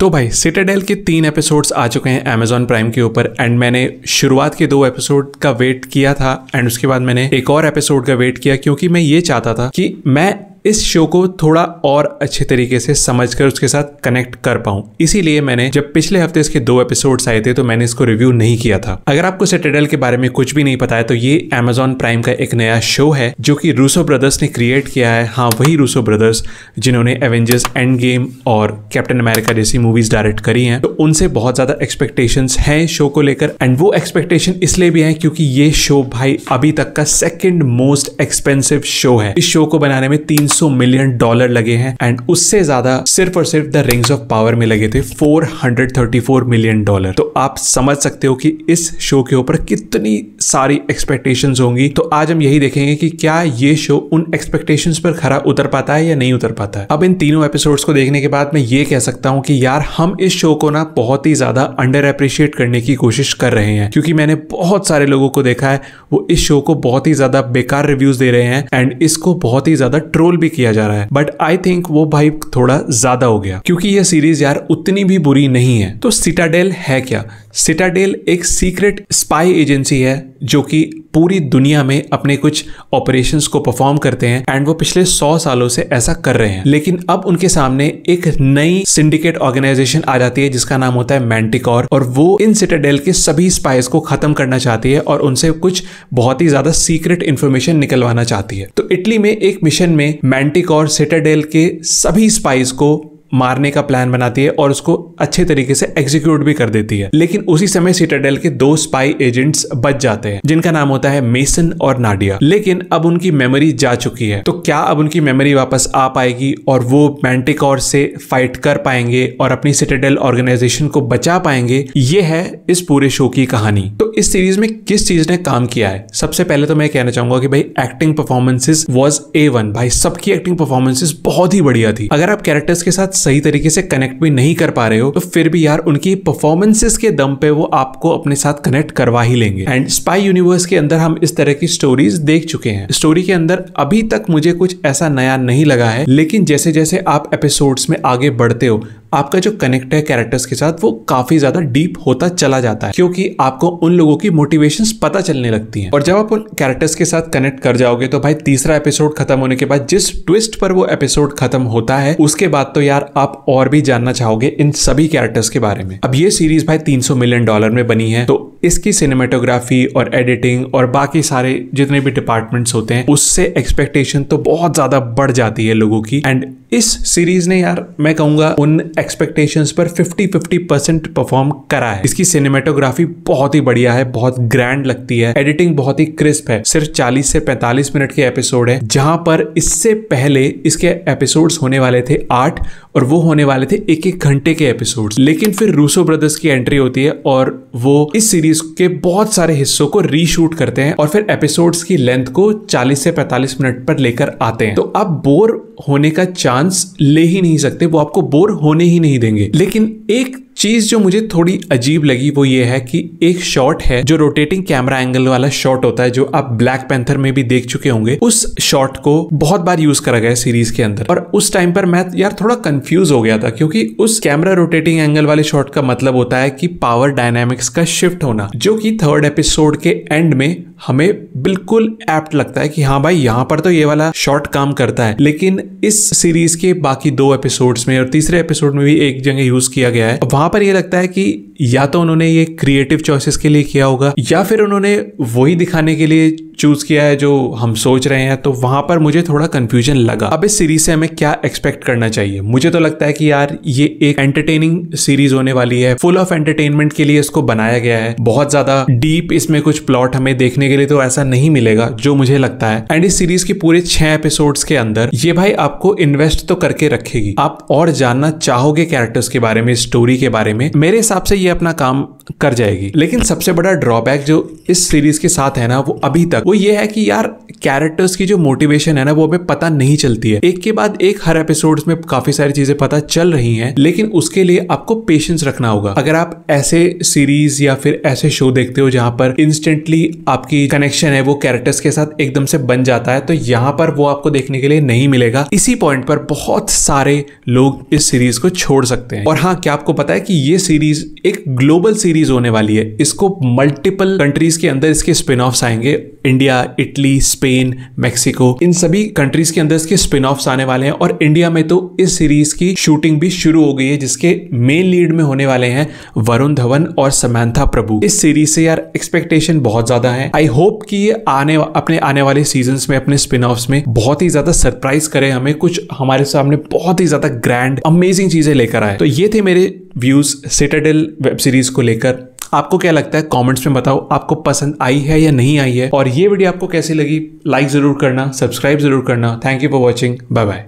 तो भाई सिटेडेल के तीन एपिसोड्स आ चुके हैं अमेजॉन प्राइम के ऊपर एंड मैंने शुरुआत के दो एपिसोड का वेट किया था एंड उसके बाद मैंने एक और एपिसोड का वेट किया, क्योंकि मैं ये चाहता था कि मैं इस शो को थोड़ा और अच्छे तरीके से समझ कर उसके साथ कनेक्ट कर पाऊँ। इसीलिए मैंने जब पिछले हफ़्ते इसके दो एपिसोड्स आए थे तो मैंने इसको रिव्यू नहीं किया था। अगर आपको सेटेडल के बारे में कुछ भी नहीं पता है तो ये अमेजॉन प्राइम का एक नया शो है, जो कि रूसो ब्रदर्स ने क्रिएट किया है। हाँ वही रूसो ब्रदर्स जिन्होंने एवेंजर्स एंड गेम और कैप्टन अमेरिका जैसी मूवीज़ डायरेक्ट करी हैं। तो उनसे बहुत ज़्यादा एक्सपेक्टेशन है शो को लेकर। एंड वो एक्सपेक्टेशन इसलिए भी है क्योंकि ये शो भाई अभी तक का सेकेंड मोस्ट एक्सपेंसिव शो है। इस शो को बनाने में तीन 300 मिलियन डॉलर लगे हैं एंड उससे ज़्यादा सिर्फ़ और सिर्फ़ द रिंग्स ऑफ़ पावर में लगे थे 434 मिलियन डॉलर तो आप समझ सकते हो कि इस शो के ऊपर कितनी सारी एक्सपेक्टेशंस होंगी। तो आज हम यही देखेंगे कि क्या ये शो उन एक्सपेक्टेशंस पर खरा उतर पाता है या नहीं उतर पाता है। अब इन तीनों एपिसोड्स को देखने के बाद मैं ये कह सकता हूँ कि यार, हम इस शो को ना बहुत ही ज़्यादा अंडर अप्रिशिएट करने की कोशिश कर रहे हैं। क्योंकि मैंने बहुत सारे लोगों को देखा है, वो इस शो को बहुत ही ज़्यादा बेकार रिव्यूज़ दे रहे हैं एंड इसको बहुत ही ज़्यादा ट्रोल भी किया जा रहा है। बट आई थिंक वो भाई थोड़ा ज़्यादा हो गया। क्योंकि ये सीरीज़ यार उतनी भी बुरी नहीं है। तो सिटाडेल है क्या? सिटाडेल एक सीक्रेट स्पाई एजेंसी है, जो कि पूरी दुनिया में अपने कुछ ऑपरेशंस को परफॉर्म करते हैं एंड वो पिछले सौ सालों से ऐसा कर रहे हैं। लेकिन अब उनके सामने एक नई सिंडिकेट ऑर्गेनाइजेशन आ जाती है, जिसका नाम होता है मैंटिकॉर और वो इन सिटाडेल के सभी स्पाइस को खत्म करना चाहती है और उनसे कुछ बहुत ही ज़्यादा सीक्रेट इन्फॉर्मेशन निकलवाना चाहती है। तो इटली में एक मिशन में मैंटिकॉर सिटाडेल के सभी स्पाइस को मारने का प्लान बनाती है और उसको अच्छे तरीके से एग्जीक्यूट भी कर देती है। लेकिन उसी समय सिटाडेल के दो स्पाई एजेंट्स बच जाते हैं, जिनका नाम होता है मेसन और नाडिया लेकिन अब उनकी मेमोरी जा चुकी है। तो क्या अब उनकी मेमोरी वापस आ पाएगी और वो मैंटिकॉर से फाइट कर पाएँगे और अपनी सिटाडेल ऑर्गेनाइजेशन को बचा पाएँगे? ये है इस पूरे शो की कहानी। तो इस सीरीज़ में किस चीज़ ने काम किया है? सबसे पहले तो मैं कहना चाहूँगा कि भाई acting performances was A one भाई, सबकी एक्टिंग परफॉर्मेंसेज बहुत ही बढ़िया थी। अगर आप कैरेक्टर्स के साथ सही तरीके से कनेक्ट भी नहीं कर पा रहे हो तो फिर भी यार उनकी परफॉर्मेंसेस के दम पे वो आपको अपने साथ कनेक्ट करवा ही लेंगे। एंड स्पाई यूनिवर्स के अंदर हम इस तरह की स्टोरीज देख चुके हैं। स्टोरी के अंदर अभी तक मुझे कुछ ऐसा नया नहीं लगा है, लेकिन जैसे जैसे आप एपिसोड्स में आगे बढ़ते हो आपका जो कनेक्ट है कैरेक्टर्स के साथ, वो काफ़ी ज़्यादा डीप होता चला जाता है, क्योंकि आपको उन लोगों की मोटिवेशन पता चलने लगती है। और जब आप उन कैरेक्टर्स के साथ कनेक्ट कर जाओगे तो भाई तीसरा एपिसोड खत्म होने के बाद जिस ट्विस्ट पर वो एपिसोड खत्म होता है, उसके बाद तो यार आप और भी जानना चाहोगे इन सभी कैरेक्टर्स के बारे में। अब ये सीरीज़ भाई 300 मिलियन डॉलर में बनी है तो इसकी सिनेमाटोग्राफी और एडिटिंग और बाकी सारे जितने भी डिपार्टमेंट्स होते हैं, उससे एक्सपेक्टेशन तो बहुत ज़्यादा बढ़ जाती है लोगों की। एंड इस सीरीज़ ने यार, मैं कहूँगा, उन एक्सपेक्टेशंस पर 50-50 परसेंट परफॉर्म करा है। इसकी सिनेमेटोग्राफी बहुत ही बढ़िया है, बहुत ग्रैंड लगती है। एडिटिंग बहुत ही क्रिस्प है। सिर्फ़ 40 से 45 मिनट के एपिसोड है, जहाँ पर इससे पहले इसके एपिसोड्स होने वाले थे आठ और वो होने वाले थे एक एक घंटे के एपिसोड्स लेकिन फिर रूसो ब्रदर्स की एंट्री होती है और वो इस सीरीज़ के बहुत सारे हिस्सों को रीशूट करते हैं और फिर एपिसोड्स की लेंथ को 40 से 45 मिनट पर लेकर आते हैं। तो आप बोर होने का चांस ले ही नहीं सकते, वो आपको बोर होने ही नहीं देंगे। लेकिन एक चीज़ जो मुझे थोड़ी अजीब लगी वो ये है कि एक शॉट है जो रोटेटिंग कैमरा एंगल वाला शॉट होता है, जो आप ब्लैक पैंथर में भी देख चुके होंगे, उस शॉट को बहुत बार यूज़ करा गया सीरीज़ के अंदर। और उस टाइम पर मैं यार थोड़ा कंफ्यूज हो गया था, क्योंकि उस कैमरा रोटेटिंग एंगल वाले शॉट का मतलब होता है कि पावर डायनामिक्स का शिफ्ट होना, जो कि थर्ड एपिसोड के एंड में हमें बिल्कुल एप्ट लगता है कि हाँ भाई, यहाँ पर तो ये वाला शॉट काम करता है। लेकिन इस सीरीज़ के बाकी दो एपिसोड्स में और तीसरे एपिसोड में भी एक जगह यूज़ किया गया है, वहाँ पर ये लगता है कि या तो उन्होंने ये क्रिएटिव चॉइसेस के लिए किया होगा, या फिर उन्होंने वही दिखाने के लिए चूज़ किया है जो हम सोच रहे हैं तो वहाँ पर मुझे थोड़ा कंफ्यूजन लगा। अब इस सीरीज़ से हमें क्या एक्सपेक्ट करना चाहिए? मुझे तो लगता है कि यार, ये एक एंटरटेनिंग सीरीज़ होने वाली है फुल ऑफ़ एंटरटेनमेंट के लिए इसको बनाया गया है। बहुत ज़्यादा डीप इसमें कुछ प्लॉट हमें देखने के लिए तो ऐसा नहीं मिलेगा, जो मुझे लगता है। एंड इस सीरीज़ के पूरे छह एपिसोड्स के अंदर, ये भाई आपको इन्वेस्ट तो करके रखेगी। आप और जानना चाहोगे कैरेक्टर्स के बारे में स्टोरी के बारे में। मेरे हिसाब से ये अपना काम कर जाएगी। लेकिन सबसे बड़ा ड्रॉबैक जो इस सीरीज़ के साथ है ना, वो अभी तक, वो ये है कि यार कैरेक्टर्स की जो मोटिवेशन है ना, वो हमें पता नहीं चलती है। एक के बाद एक हर एपिसोड में काफ़ी सारी चीज़ें पता चल रही हैं, लेकिन उसके लिए आपको पेशेंस रखना होगा। अगर आप ऐसे सीरीज़ या फिर ऐसे शो देखते हो जहाँ पर इंस्टेंटली आपकी कनेक्शन है, वो कैरेक्टर्स के साथ एकदम से बन जाता है तो यहाँ पर वो आपको देखने के लिए नहीं मिलेगा। इसी पॉइंट पर बहुत सारे लोग इस सीरीज़ को छोड़ सकते हैं। और हाँ क्या आपको पता है कि ये सीरीज़ एक ग्लोबल सीरीज़ होने वाली है। इसको मल्टीपल कंट्रीज़ के अंदर इसके स्पिन ऑफ़ आएँगे। इंडिया इटली स्पेन मैक्सिको इन सभी कंट्रीज़ के अंदर इसके स्पिन ऑफ़ आने वाले हैं। और इंडिया में तो इस सीरीज़ की शूटिंग भी शुरू हो गई है, जिसके मेन लीड में होने वाले हैं वरुण धवन और समैंथा प्रभु इस सीरीज़ से यार एक्सपेक्टेशन बहुत ज़्यादा है। आई होप कि ये आने अपने आने वाले सीज़न में, अपने स्पिन ऑफ़ में बहुत ही ज़्यादा सरप्राइज़ करे हमें। कुछ हमारे सामने बहुत ही ज़्यादा ग्रैंड अमेजिंग चीज़ें लेकर आए। तो ये थे मेरे व्यूज़ सिटाडेल वेब सीरीज़ को लेकर। आपको क्या लगता है? कमेंट्स में बताओ, आपको पसंद आई है या नहीं आई है? और ये वीडियो आपको कैसी लगी? लाइक ज़रूर करना सब्सक्राइब ज़रूर करना। Thank you for watching bye bye